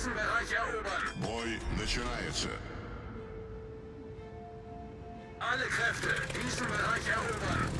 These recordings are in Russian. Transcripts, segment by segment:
Diesen Bereich erobern. Бой начинается. Alle Kräfte, diesen Bereich erobern.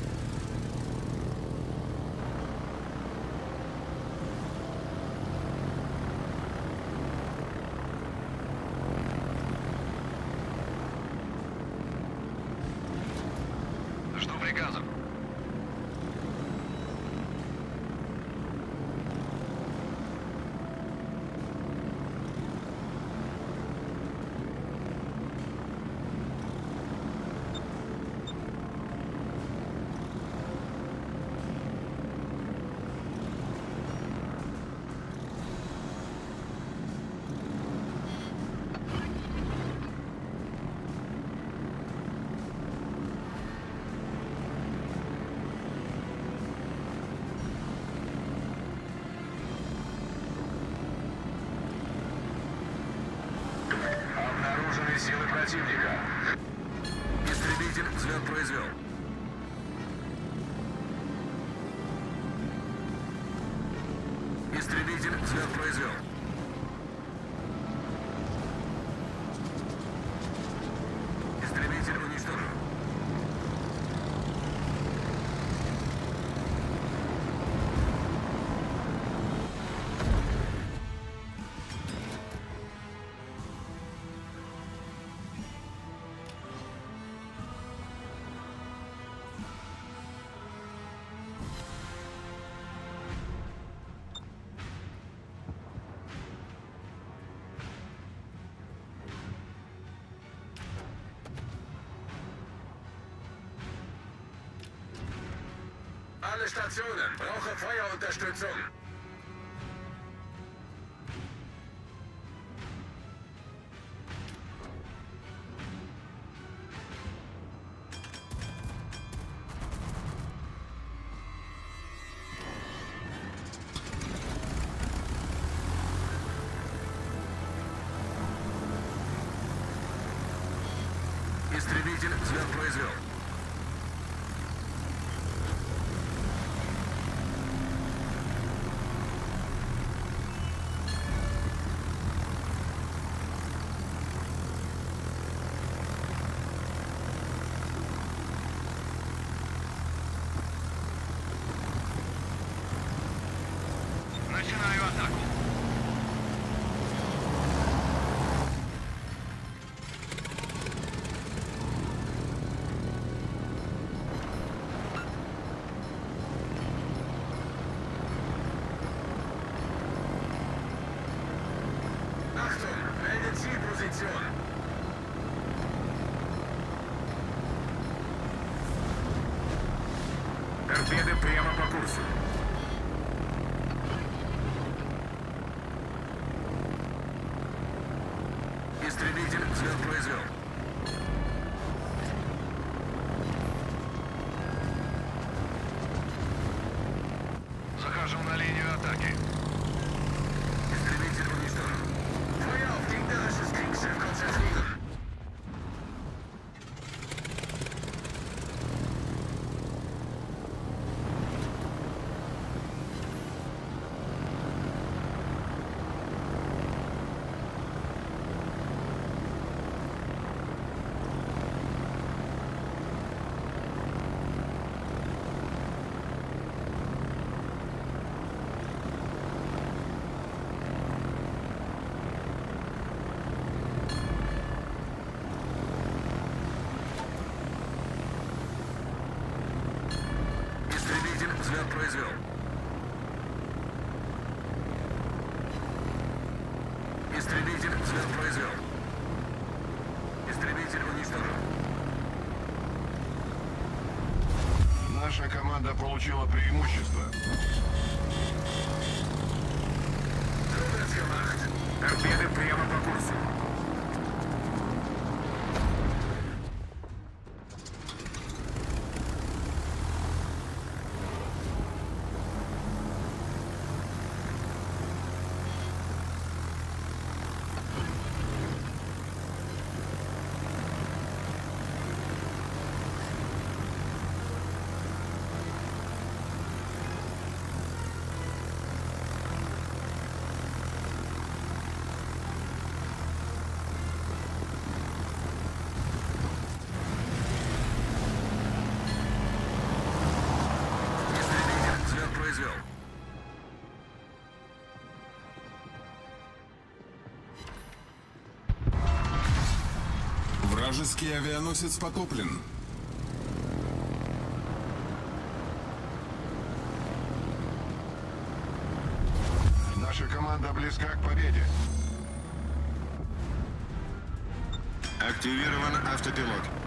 Истребитель Stationen, brauche Feuerunterstützung. Истребитель взлет произвел. Торпеды прямо по курсу. Истребитель взлет произвел. Истребитель взлет произвел. Истребитель уничтожен. Наша команда получила преимущество. Торпеды прямо по курсу. Вражеский авианосец потоплен. Наша команда близка к победе. Активирован автопилот.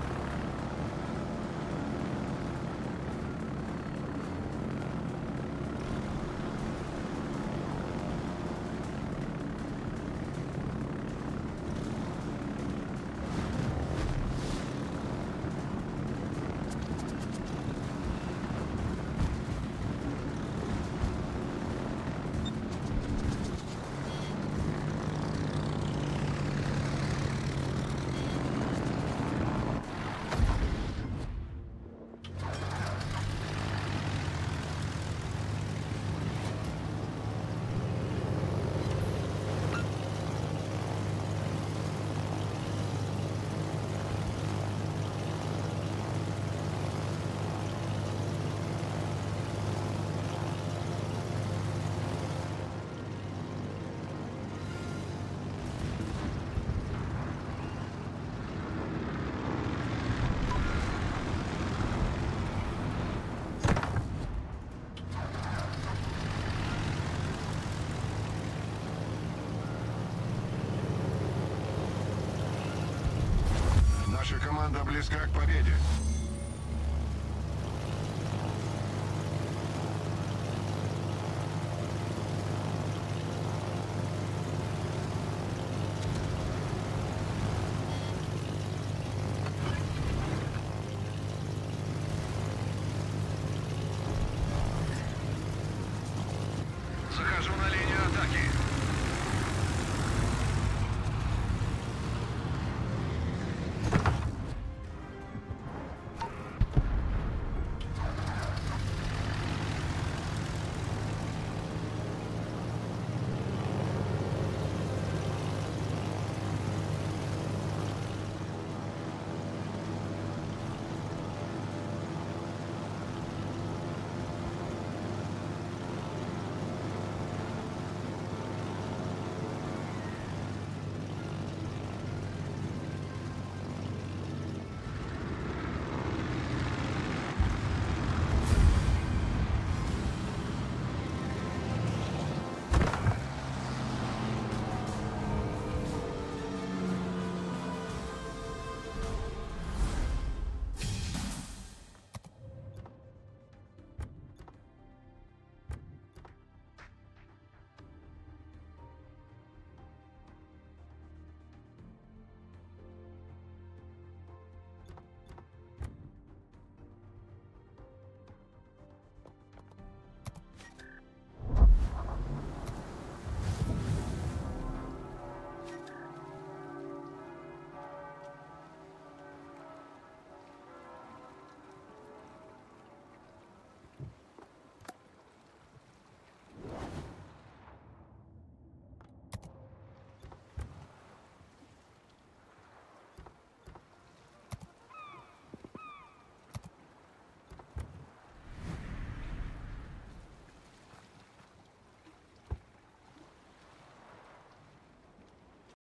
Наша команда близка к победе.